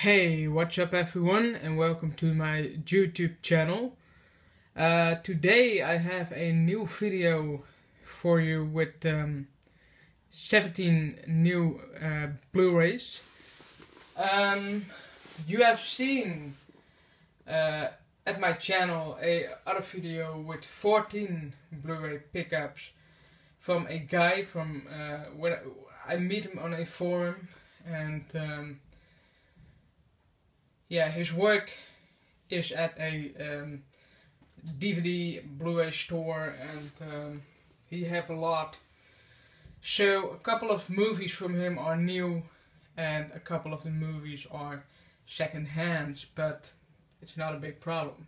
Hey, what's up everyone and welcome to my YouTube channel. Uh, today I have a new video for you with um, 17 new uh, Blu-rays. Um, you have seen uh, at my channel a other video with 14 Blu-ray pickups from a guy from uh, when I meet him on a forum and um, yeah, his work is at a um, DVD Blu-ray store, and um, he have a lot. So a couple of movies from him are new, and a couple of the movies are second hands, but it's not a big problem.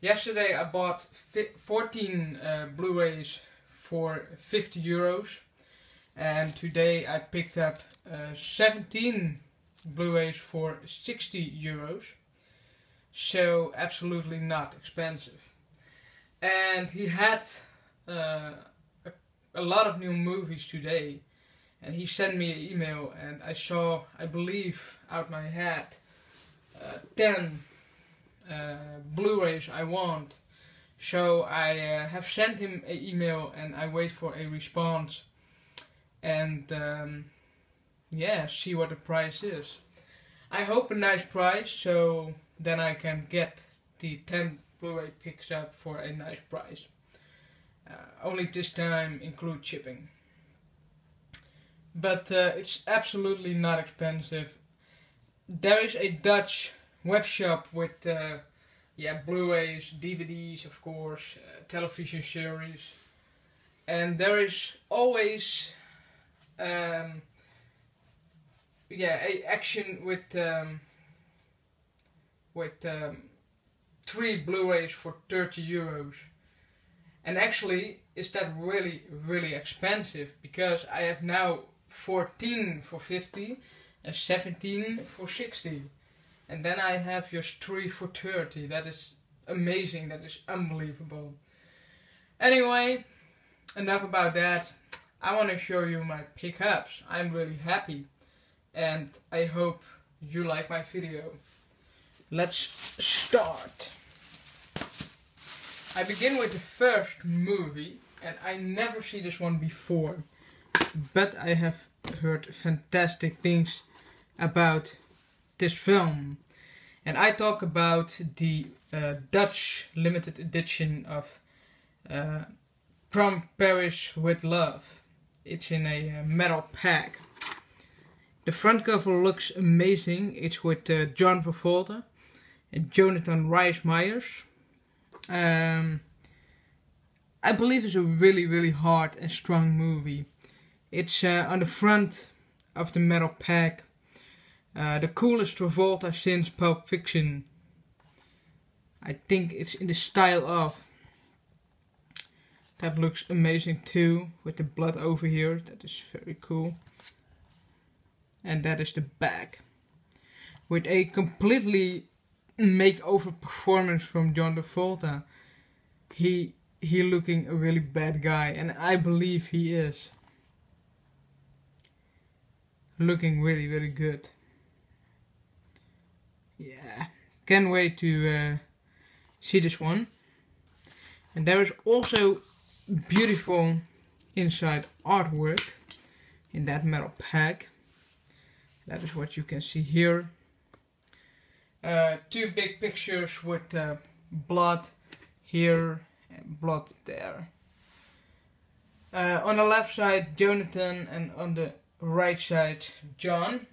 Yesterday I bought 14 uh, Blu-rays for 50 euros, and today I picked up uh, 17 Blu-rays for 60 euros. So absolutely not expensive. And he had uh, a, a, lot of new movies today. And he sent me an email and I saw, I believe, out my head, uh, 10 uh, Blu-rays I want. So I uh, have sent him an email and I wait for a response. And um, yeah, see what the price is. I hope a nice price, so then I can get the 10 Blu-ray picks up for a nice price. Uh, only this time include shipping. But uh, it's absolutely not expensive. There is a Dutch web shop with uh, yeah Blu-rays, DVDs, of course, uh, television series, and there is always um, yeah, action with um, with um, three Blu-rays for 30 euros. And actually, is that really really expensive? Because I have now 14 for 50 and 17 for 60. And then I have just 3 for 30. That is amazing. That is unbelievable. Anyway, enough about that. I want to show you my pickups. I'm really happy and I hope you like my video. Let's start. I begin with the first movie and I never see this one before but I have heard fantastic things about this film and I talk about the uh, Dutch limited edition of uh, From Paris with Love. It's in a uh, metal pack. The front cover looks amazing. It's with uh, John Travolta and Jonathan Rhys Meyers. Um, I believe it's a really, really hard and strong movie. It's uh, on the front of the metal pack. Uh, the coolest Travolta since Pulp Fiction. I think it's in the style of. That looks amazing too, with the blood over here. That is very cool and that is the back with a completely makeover performance from John Travolta. He he looking a really bad guy and I believe he is looking really very good. Yeah, can't wait to uh, see this one. And there is also beautiful inside artwork in that metal pack. That is what you can see here. Uh, two big pictures with uh, blood here and blood there. Uh, on the left side Jonathan and on the right side John.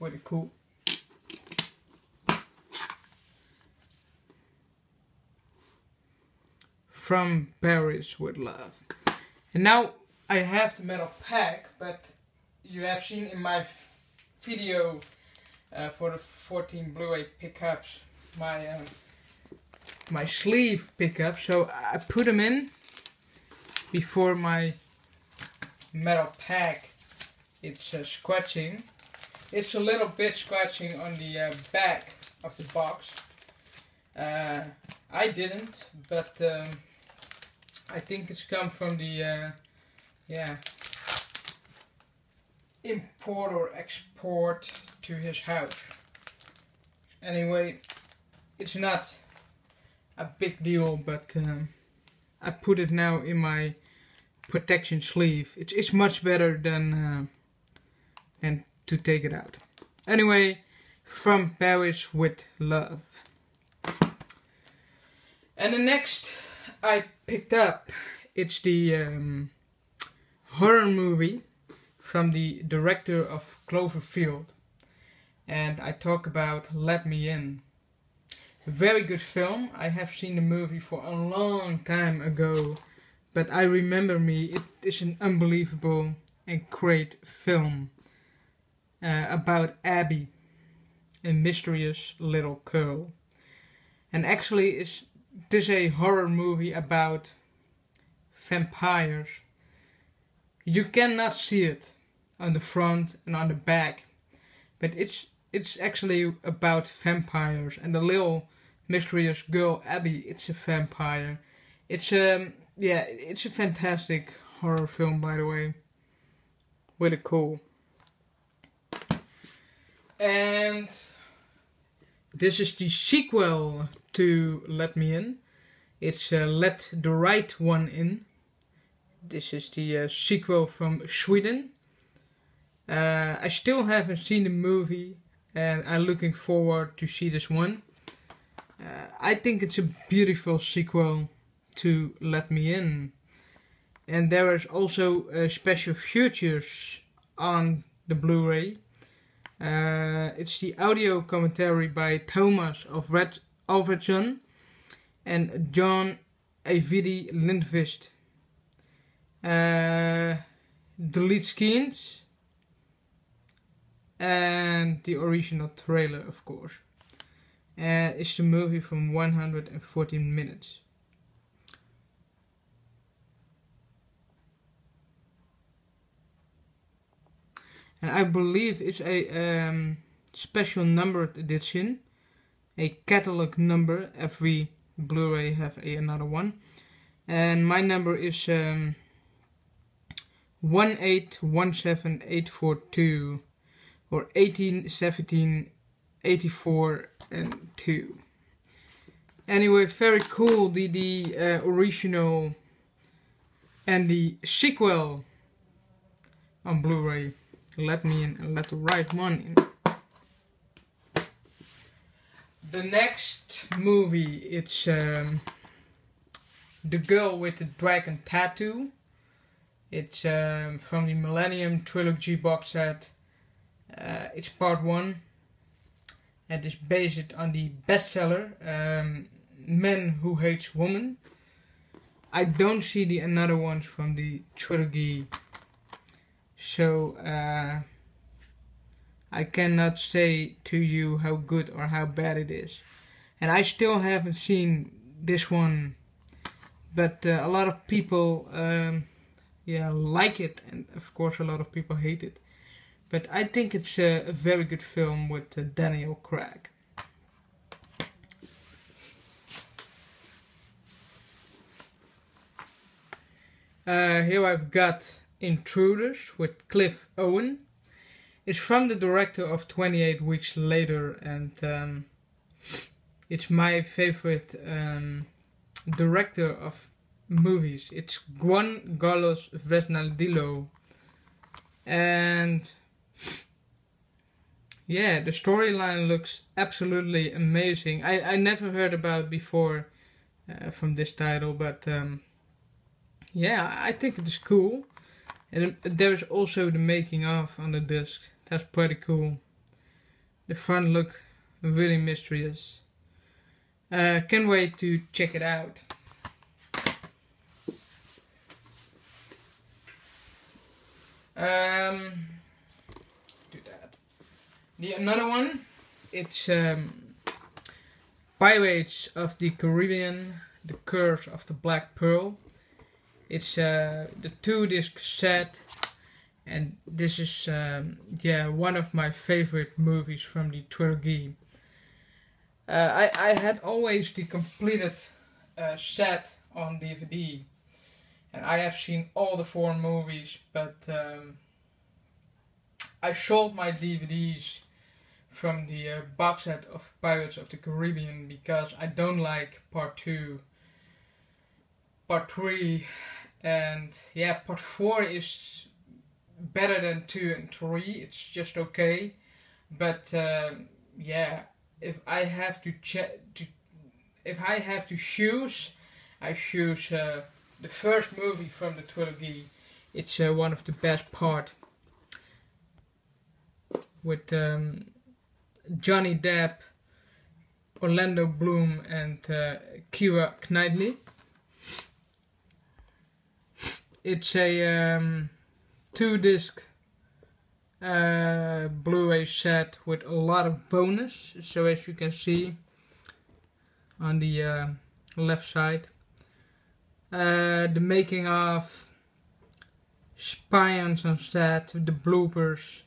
Really cool. From Paris with love. And now I have the metal pack, but you have seen in my video uh, for the 14 Blu-ray pickups my um, my sleeve pickup. So I put them in before my metal pack. It's uh, scratching. It's a little bit scratching on the uh, back of the box. Uh, I didn't, but um, I think it's come from the uh, yeah. import or export to his house. Anyway, it's not a big deal, but um, I put it now in my protection sleeve. It's, it's much better than, uh, than to take it out. Anyway, from Paris with love. And the next I picked up, it's the um, horror movie from the director of Cloverfield. And I talk about Let Me In. Very good film. I have seen the movie for a long time ago. But I remember me, it is an unbelievable and great film. Uh, about Abby, a mysterious little girl. And actually, it's, it is a horror movie about vampires. You cannot see it on the front and on the back, but it's it's actually about vampires and the little mysterious girl Abby. It's a vampire. It's um yeah, it's a fantastic horror film by the way. Really cool. And this is the sequel to Let Me In. It's uh, Let the Right One In. This is the uh, sequel from Sweden. Uh, I still haven't seen the movie and I'm looking forward to see this one. Uh, I think it's a beautiful sequel to Let Me In. And there is also uh, special features on the Blu-ray. Uh, it's the audio commentary by Thomas of Red Alfredson and John Ajvide Lindqvist. Uh, delete skins and the original trailer, of course. Uh, it's the movie from 114 minutes. And I believe it's a um, special numbered edition, a catalog number. Every Blu-ray have a, another one, and my number is um, one eight one seven eight four two or 18, 17, 84 and 2. Anyway, very cool, the, the uh, original and the sequel on Blu-ray. Let me in and let the right one in. The next movie, it's um, The Girl with the Dragon Tattoo. It's um, from the Millennium Trilogy box set uh, it's part one. And It is based on the bestseller um, Men Who Hates Women. I don't see the another ones from the trilogy, so uh, I cannot say to you how good or how bad it is. And I still haven't seen this one, but uh, a lot of people, um, yeah, like it, and of course a lot of people hate it. But I think it's a, very good film with uh, Daniel Craig. Uh, here I've got Intruders with Clive Owen. It's from the director of 28 Weeks Later and um, it's my favorite um, director of movies. It's Juan Carlos Fresnadillo and yeah, the storyline looks absolutely amazing. I, I never heard about before uh, from this title, but um, yeah, I think it is cool. And there's also the making of on the disc. That's pretty cool. The front look really mysterious. Uh, can't wait to check it out. Um, the another one, it's um, Pirates of the Caribbean: The Curse of the Black Pearl. It's uh, the two disc set, and this is um, yeah one of my favorite movies from the trilogy. Uh, I I had always the completed uh, set on DVD, and I have seen all the four movies, but. Um, I sold my DVDs from the uh, box set of Pirates of the Caribbean because I don't like part two, part three, and yeah, part four is better than two and three. It's just okay, but um, yeah, if I have to check if I have to choose, I choose uh, the first movie from the trilogy. It's uh, one of the best part with um, Johnny Depp, Orlando Bloom, and uh, Keira Knightley. It's a um, two disc uh, Blu-ray set with a lot of bonus. So as you can see on the uh, left side, uh, the making of, Spions on the bloopers,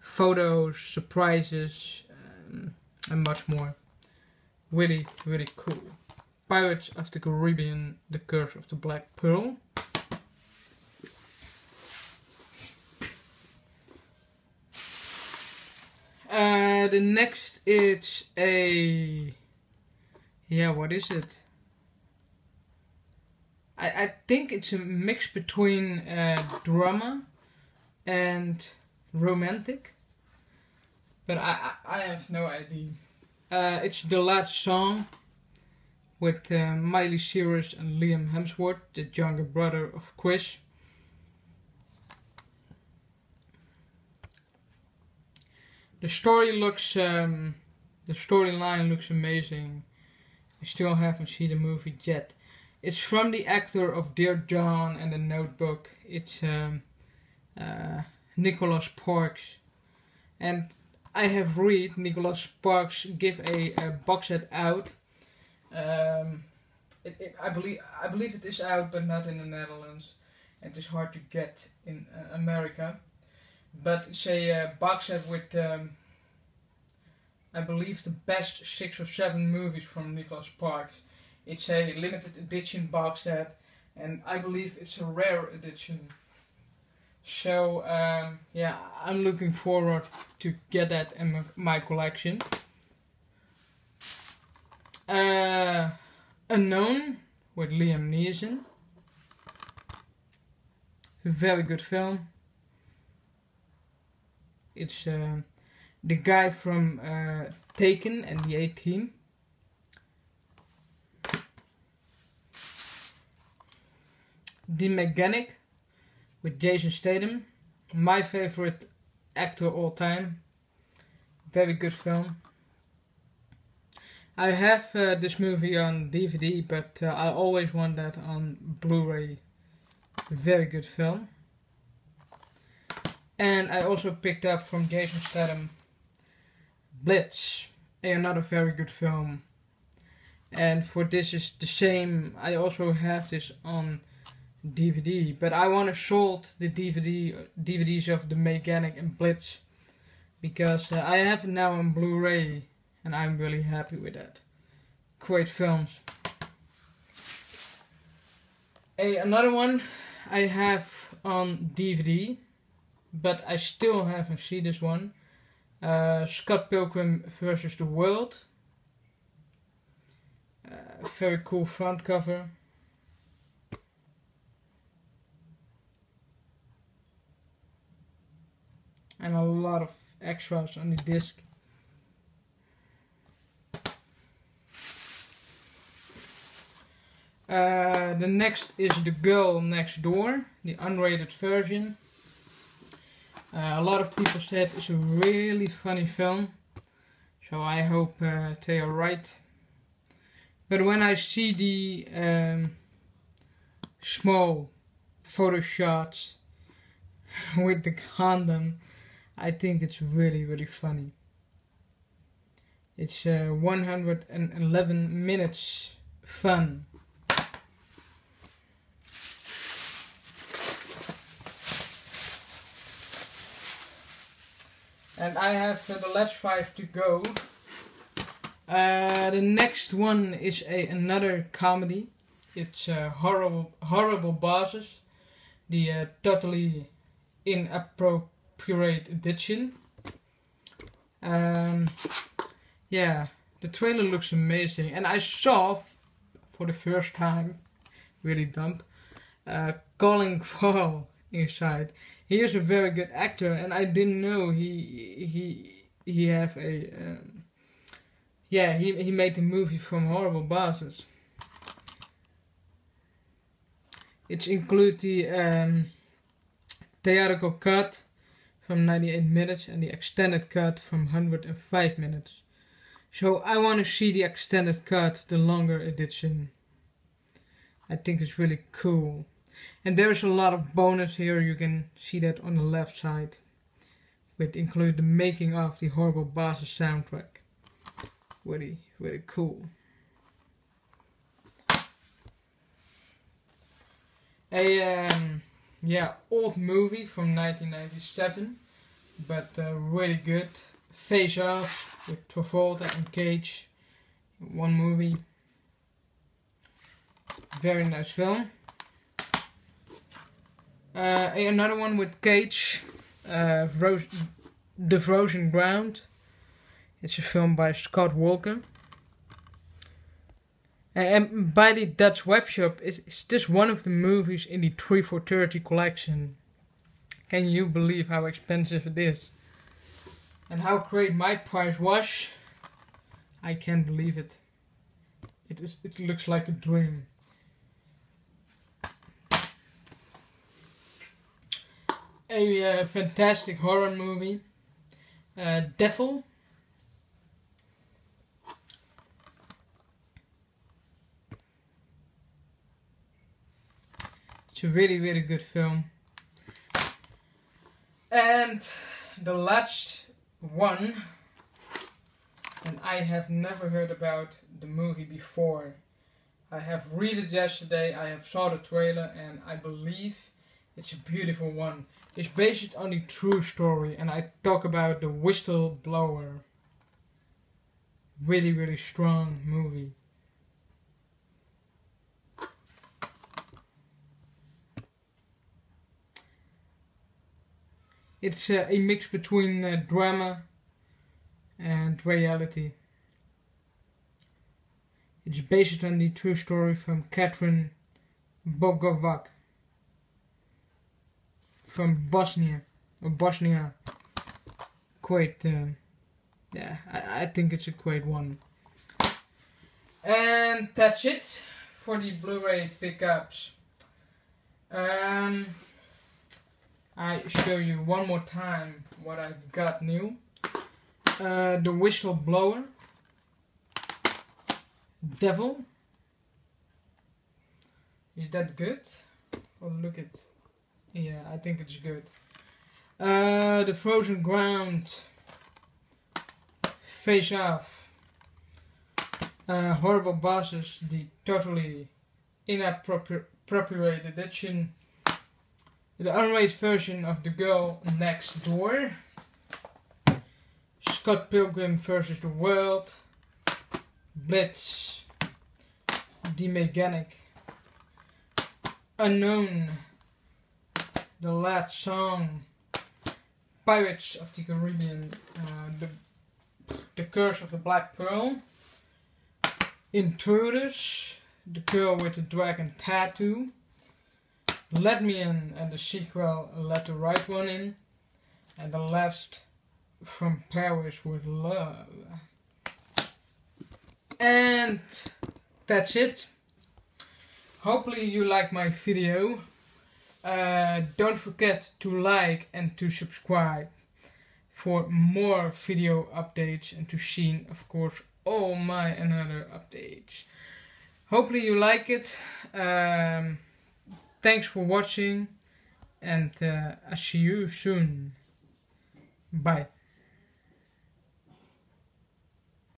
photos, surprises, um, and much more. Really, really cool. Pirates of the Caribbean, The Curse of the Black Pearl. Uh, the next is a yeah what is it I, I think it's a mix between uh, drama and romantic but I, I, I have no idea. Uh, it's the last song with uh, Miley Cyrus and Liam Hemsworth the younger brother of Chris. The story looks um, the storyline looks amazing. I still haven't seen the movie yet it's from the actor of Dear John and The Notebook. It's um, uh, Nicholas Sparks and I have read Nicholas Sparks give a, a box set out. Um, it, it, I believe I believe it is out but not in the Netherlands. And it is hard to get in uh, America. But it's a uh, box set with um, I believe the best six or seven movies from Nicholas Sparks. It's a limited edition box set, and I believe it's a rare edition. So um, yeah, I'm looking forward to get that in my collection. Uh, Unknown with Liam Neeson. Very good film. It's uh, the guy from uh, Taken and the A-Team. The Mechanic with Jason Statham. My favorite actor all time. Very good film. I have uh, this movie on DVD, but uh, I always want that on Blu-ray. Very good film. And I also picked up from Jason Statham Blitz, another very good film. And for this is the same, I also have this on DVD, but I want to sold the DVD DVDs of The Mechanic and Blitz because uh, I have it now on Blu-ray and I'm really happy with that. Great films. A another one I have on DVD, but I still haven't seen this one. Uh, Scott Pilgrim versus the World. Uh, very cool front cover. And a lot of extras on the disc. Uh, the next is The Girl Next Door, the unrated version. Uh, a lot of people said it's a really funny film, so I hope uh, they are right. But when I see the um, small photo shots with the condom, I think it's really, really funny. It's uh, 111 minutes fun. And I have uh, the last five to go. Uh, the next one is a another comedy. It's uh, horrible horrible bosses. The uh, totally inappropriate Purate edition. Um, yeah, the trailer looks amazing, and I saw for the first time, really dumb, uh, Colin Farrell inside. He is a very good actor, and I didn't know he he he have a um, yeah he he made the movie from Horrible Bosses. It includes the um, theatrical cut from 98 minutes and the extended cut from 105 minutes. So I want to see the extended cut, the longer edition. I think it's really cool. And there's a lot of bonus here, you can see that on the left side. Which include the making of the Horrible Bosses soundtrack. Really, really cool. A um, yeah, old movie from 1997, but uh, really good. Face Off with Travolta and Cage, one movie. Very nice film. Uh, another one with Cage, uh, The Frozen Ground. It's a film by Scott Walker. And by the Dutch webshop, is, it's just one of the movies in the 3 for 30 collection? Can you believe how expensive it is? And how great my price was? I can't believe it. It is. It looks like a dream. A uh, fantastic horror movie. Uh, Devil It's a really, really good film. And the last one, and I have never heard about the movie before. I have read it yesterday, I have saw the trailer, and I believe it's a beautiful one. It's based on a true story, and I talk about the whistleblower. Really, really strong movie. It's uh, a mix between uh, drama and reality. It's based on the true story from Kathryn Bolkovac from Bosnia or Bosnia. Quite, uh, yeah, I, I think it's a great one. And that's it for the Blu-ray pickups. Um, I show you one more time what I've got new. Uh, the Whistleblower. Devil. Is that good? Oh look it. Yeah, I think it's good. Uh, the Frozen Ground. Face Off. Uh, Horrible Bosses, the totally inappropriate edition the unrated version of The Girl Next Door, Scott Pilgrim vs. the World, Blitz, The Mechanic, Unknown, The Last Song, Pirates of the Caribbean, uh, the, the Curse of the Black Pearl, Intruders, The Girl with the Dragon Tattoo, let Me In and the sequel Let the Right One In and the last From Paris with Love. And that's it. Hopefully you like my video. Uh, don't forget to like and to subscribe for more video updates and to see of course all my another updates. Hopefully you like it. Um, Thanks for watching and uh, see you soon. Bye.